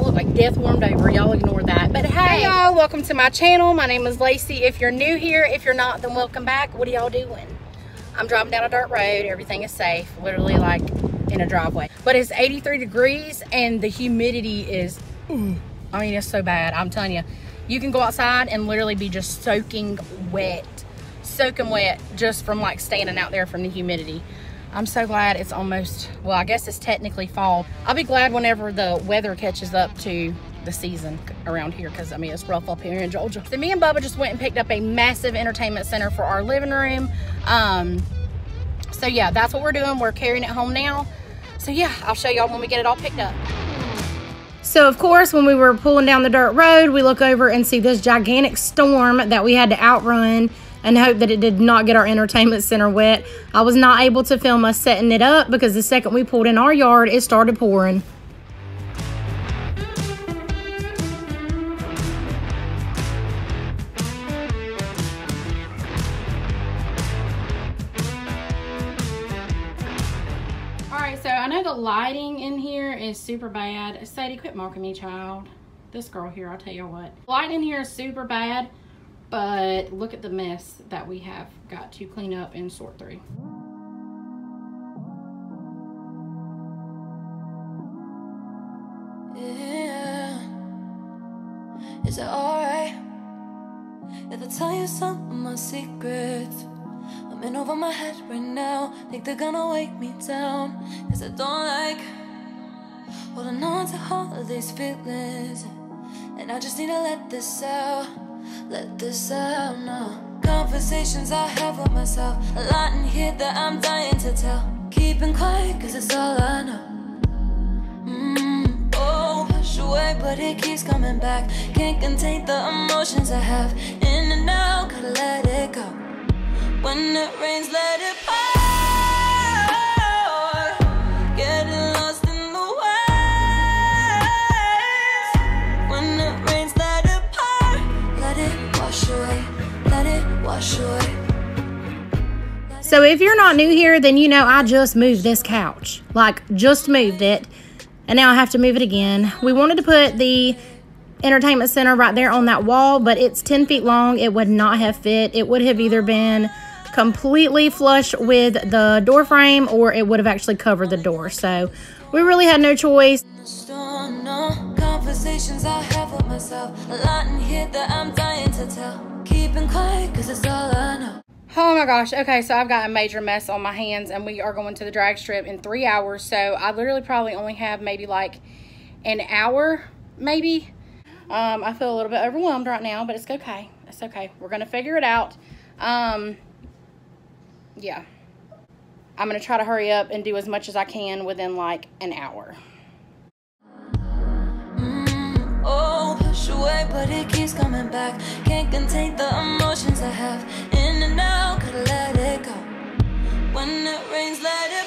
I look like death warmed over. Y'all ignore that. But hey, y'all, welcome to my channel. My name is Lacie. If you're new here, if you're not, then welcome back. What are y'all doing? I'm driving down a dirt road. Everything is safe. Literally like in a driveway. But it's 83 degrees and the humidity is, ooh, I mean, it's so bad. I'm telling you, you can go outside and literally be just soaking wet. Soaking wet just from like standing out there from the humidity. I'm so glad it's almost, well, I guess it's technically fall. I'll be glad whenever the weather catches up to the season around here because I mean it's rough up here in Georgia. So me and Bubba just went and picked up a massive entertainment center for our living room. Um, so yeah, that's what we're doing. We're carrying it home now. So yeah, I'll show y'all when we get it all picked up. So of course, when we were pulling down the dirt road, we look over and see this gigantic storm that we had to outrun and hope that it did not get our entertainment center wet. I was not able to film us setting it up because the second we pulled in our yard, it started pouring. Alright, so I know the lighting in here is super bad. Sadie, quit mocking me, child. This girl here, I'll tell you what. Lighting in here is super bad but look at the mess that we have got to clean up and sort through. Yeah. Is it alright if I tell you some of my secrets? I'm in over my head right now. Think they're gonna weight me down. Cause I don't like holding on to all of these feelings. And I just need to let this out. Let this out now. Conversations I have with myself. A lot in here that I'm dying to tell. Keeping quiet, cause it's all I know. Mm, oh, push away, but it keeps coming back. Can't contain the emotions I have. In and out, gotta let it go. When it rains, let it pour. So if you're not new here, then you know I just moved this couch. Like, just moved it. And now I have to move it again. We wanted to put the entertainment center right there on that wall, but it's 10 feet long. It would not have fit. It would have either been completely flush with the door frame or it would have actually covered the door. So we really had no choice. Oh my gosh. Okay, so I've got a major mess on my hands and we are going to the drag strip in three hours. So I literally probably only have maybe like an hour, maybe. Um, I feel a little bit overwhelmed right now, but it's okay. It's okay. We're going to figure it out. Um, yeah. I'm going to try to hurry up and do as much as I can within like an hour. Away, but it keeps coming back. Can't contain the emotions I have. In and out, gotta let it go. When it rains, let it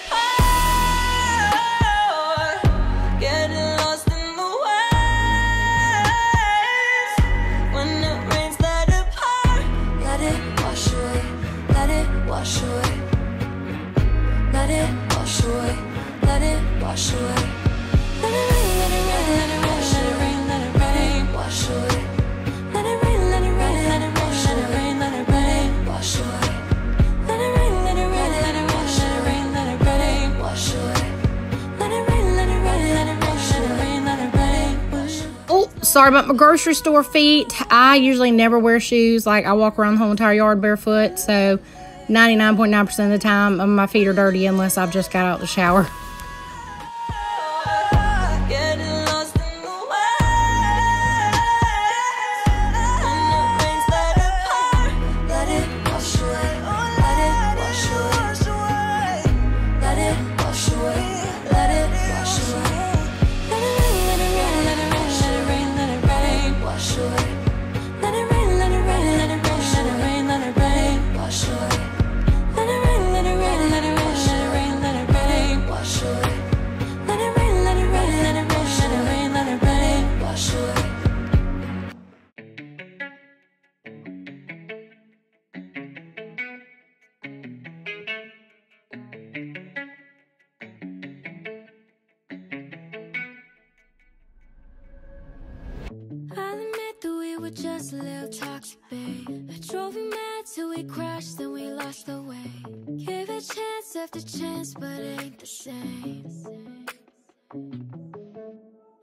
sorry about my grocery store feet. I usually never wear shoes. Like, I walk around the whole entire yard barefoot. So, 99.9% of the time, um, my feet are dirty unless I've just got out the shower. just a little toxic, babe. I drove you mad till we crashed, then we lost our way. Gave it chance after chance, but it ain't the same.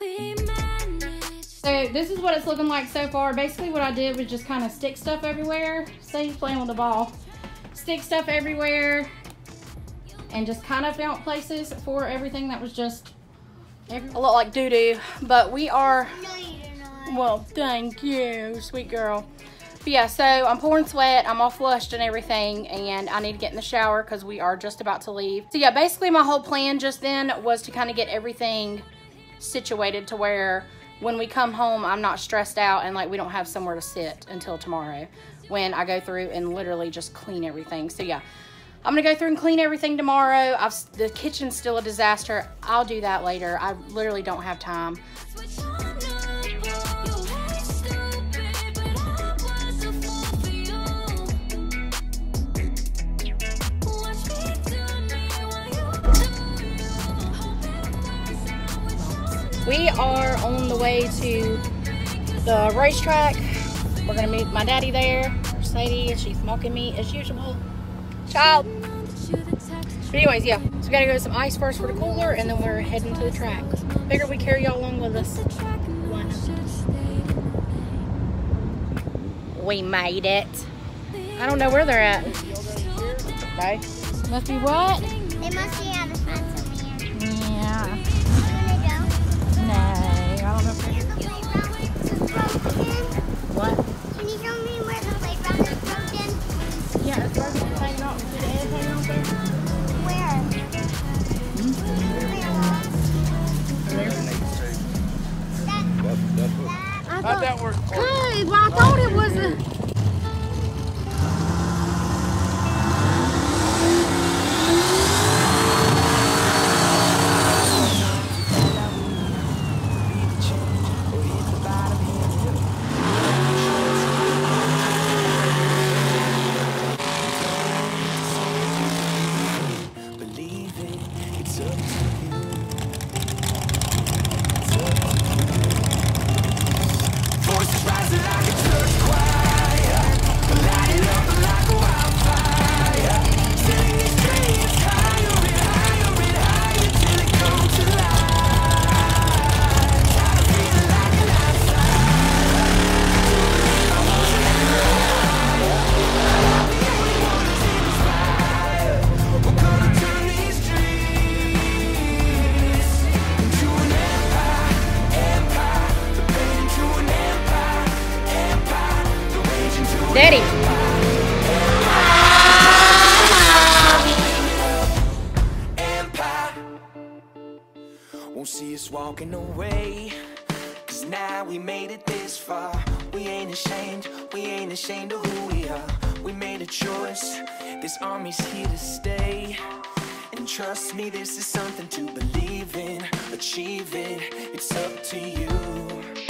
We managed. So this is what it's looking like so far. Basically what I did was just kind of stick stuff everywhere. See, he's playing with the ball. Stick stuff everywhere and just kind of found places for everything that was just every a lot like doo-doo. But we are, No, you're not. Well, thank you, sweet girl. But yeah, so I'm pouring sweat. I'm all flushed and everything, and I need to get in the shower because we are just about to leave. So yeah, basically my whole plan just then was to kind of get everything situated to where when we come home, I'm not stressed out and like we don't have somewhere to sit until tomorrow when I go through and literally just clean everything. So yeah, I'm gonna go through and clean everything tomorrow. I've, the kitchen's still a disaster. I'll do that later. I literally don't have time. Are on the way to the racetrack. We're gonna meet my daddy there. Sadie, she's mocking me as usual. Child. But anyways, yeah. So we gotta go to some ice first for the cooler, and then we're heading to the track. Figure we carry y'all along with us. We made it. I don't know where they're at. Okay. Must be what? They must be out What? Can you show me where the playground is broken? Yeah, it's right there hanging out. See the egg hanging out there? Where? That, How'd that work? Good. Well, I thought it was a. it's empire. Won't see us walking away. Cause now we made it this far. We ain't ashamed, we ain't ashamed of who we are. We made a choice, this army's here to stay. And trust me, this is something to believe in. Achieve it, it's up to you.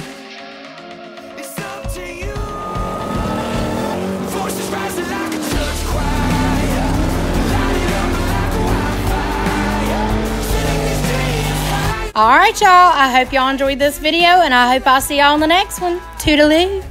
All right, y'all. I hope y'all enjoyed this video, and I hope I see y'all in the next one. Toodaloo.